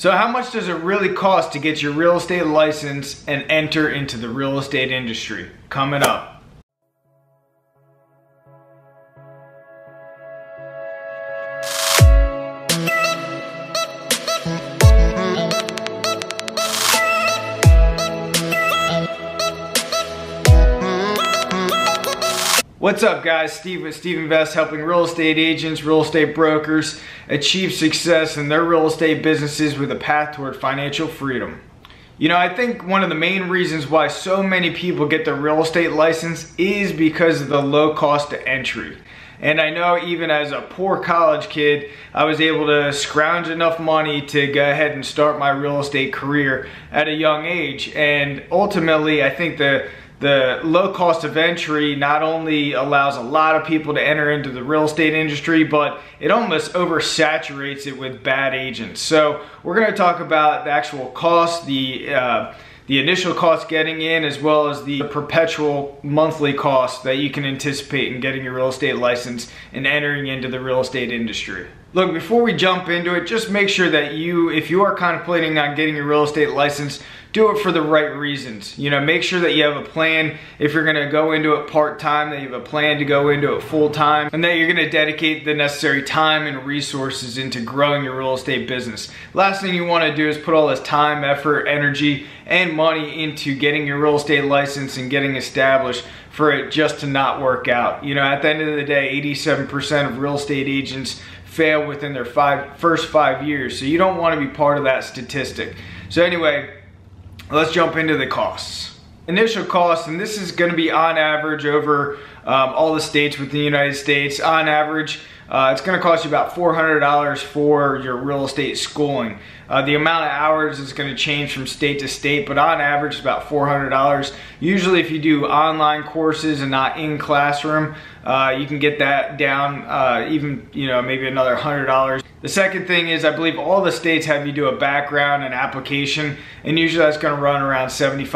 So how much does it really cost to get your real estate license and enter into the real estate industry? Coming up. What's up guys, Steve with Steve Invest helping real estate agents, real estate brokers achieve success in their real estate businesses with a path toward financial freedom. You know, I think one of the main reasons why so many people get their real estate license is because of the low cost of entry. And I know even as a poor college kid, I was able to scrounge enough money to go ahead and start my real estate career at a young age. And ultimately, I think the the low cost of entry not only allows a lot of people to enter into the real estate industry, but it almost oversaturates it with bad agents. So we're going to talk about the actual cost, the uh, the initial cost getting in as well as the perpetual monthly cost that you can anticipate in getting your real estate license and entering into the real estate industry. Look, before we jump into it, just make sure that you, if you are contemplating on getting your real estate license, do it for the right reasons. You know, make sure that you have a plan if you're gonna go into it part-time, that you have a plan to go into it full-time, and that you're gonna dedicate the necessary time and resources into growing your real estate business. Last thing you wanna do is put all this time, effort, energy, and money into getting your real estate license and getting established for it just to not work out. You know, at the end of the day, 87% of real estate agents fail within their five, first five years. So you don't want to be part of that statistic. So anyway, let's jump into the costs. Initial costs, and this is going to be on average over um, all the states within the United States. On average, uh, it's going to cost you about $400 for your real estate schooling. Uh, the amount of hours is going to change from state to state, but on average, it's about $400. Usually, if you do online courses and not in classroom, uh, you can get that down uh, even, you know, maybe another $100. The second thing is I believe all the states have you do a background and application, and usually that's going to run around $75,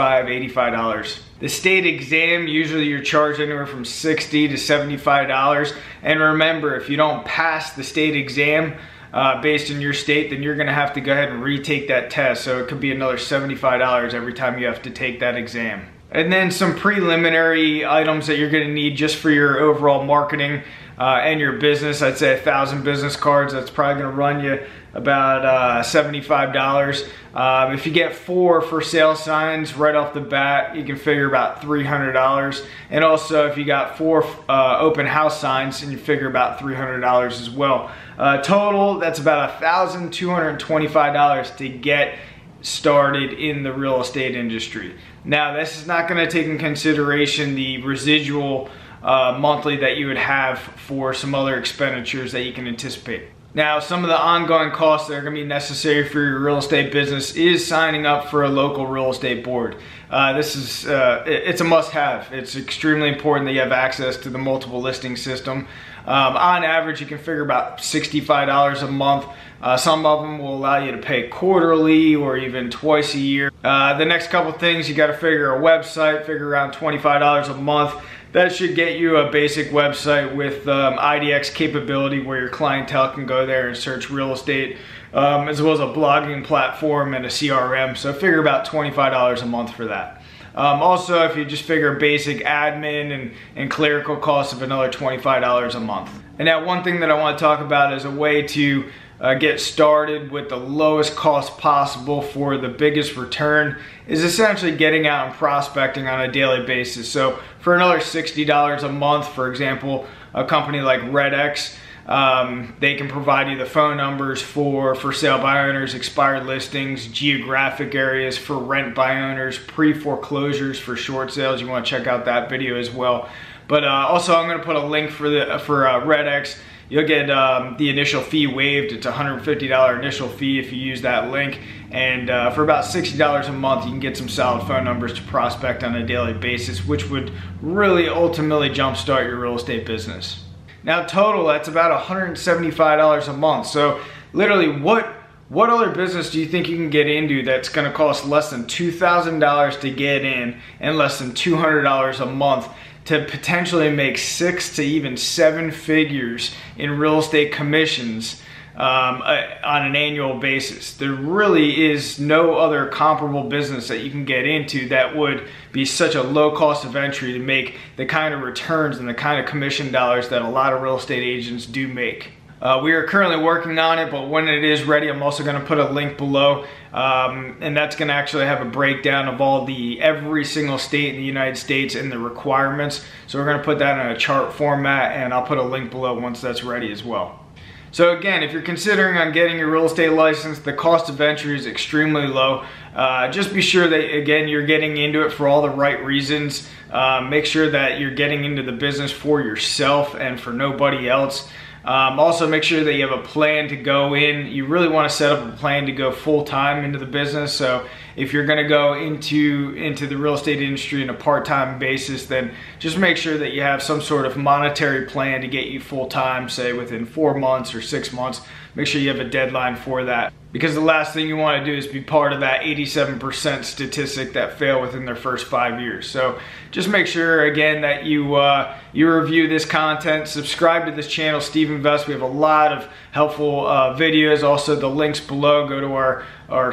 $85. The state exam, usually you're charged anywhere from 60 to $75. And remember, if you don't pass the state exam uh, based in your state, then you're gonna have to go ahead and retake that test. So it could be another $75 every time you have to take that exam. And then some preliminary items that you're gonna need just for your overall marketing uh, and your business. I'd say a thousand business cards. That's probably gonna run you about uh, $75. Um, if you get four for sale signs right off the bat, you can figure about $300. And also if you got four uh, open house signs, and you figure about $300 as well. Uh, total, that's about $1,225 to get started in the real estate industry. Now, this is not gonna take in consideration the residual uh, monthly that you would have for some other expenditures that you can anticipate. Now, some of the ongoing costs that are gonna be necessary for your real estate business is signing up for a local real estate board. Uh, this is, uh, it's a must have. It's extremely important that you have access to the multiple listing system. Um, on average, you can figure about $65 a month. Uh, some of them will allow you to pay quarterly or even twice a year. Uh, the next couple things, you gotta figure a website, figure around $25 a month that should get you a basic website with um, IDX capability where your clientele can go there and search real estate, um, as well as a blogging platform and a CRM. So figure about $25 a month for that. Um, also, if you just figure basic admin and, and clerical costs of another $25 a month. And now one thing that I want to talk about is a way to uh, get started with the lowest cost possible for the biggest return is essentially getting out and prospecting on a daily basis. So for another $60 a month, for example, a company like RedX, um, they can provide you the phone numbers for for sale by owners, expired listings, geographic areas for rent by owners, pre-foreclosures for short sales. You want to check out that video as well. But uh, also I'm going to put a link for the for uh, RedX You'll get um, the initial fee waived. It's a $150 initial fee if you use that link. And uh, for about $60 a month, you can get some solid phone numbers to prospect on a daily basis, which would really ultimately jumpstart your real estate business. Now total, that's about $175 a month. So literally what what other business do you think you can get into that's gonna cost less than $2,000 to get in and less than $200 a month to potentially make six to even seven figures in real estate commissions um, uh, on an annual basis. There really is no other comparable business that you can get into that would be such a low cost of entry to make the kind of returns and the kind of commission dollars that a lot of real estate agents do make. Uh, we are currently working on it, but when it is ready, I'm also going to put a link below, um, and that's going to actually have a breakdown of all the every single state in the United States and the requirements. So we're going to put that in a chart format, and I'll put a link below once that's ready as well. So again, if you're considering on getting your real estate license, the cost of entry is extremely low. Uh, just be sure that again you're getting into it for all the right reasons. Uh, make sure that you're getting into the business for yourself and for nobody else. Um, also, make sure that you have a plan to go in. You really want to set up a plan to go full time into the business. So, if you're going to go into into the real estate industry in a part time basis, then just make sure that you have some sort of monetary plan to get you full time, say within four months or six months. Make sure you have a deadline for that because the last thing you want to do is be part of that 87% statistic that fail within their first five years. So just make sure again that you uh, you review this content, subscribe to this channel, Steve Invest. We have a lot of helpful uh, videos. Also, the links below. Go to our our uh,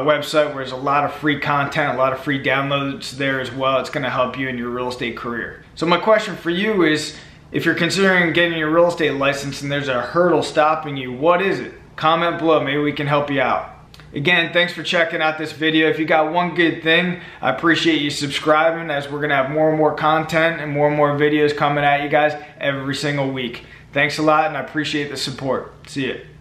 website where there's a lot of free content, a lot of free downloads there as well. It's going to help you in your real estate career. So my question for you is. If you're considering getting your real estate license and there's a hurdle stopping you, what is it? comment below. Maybe we can help you out. Again, thanks for checking out this video. If you got one good thing, I appreciate you subscribing as we're going to have more and more content and more and more videos coming at you guys every single week. Thanks a lot and I appreciate the support. See you.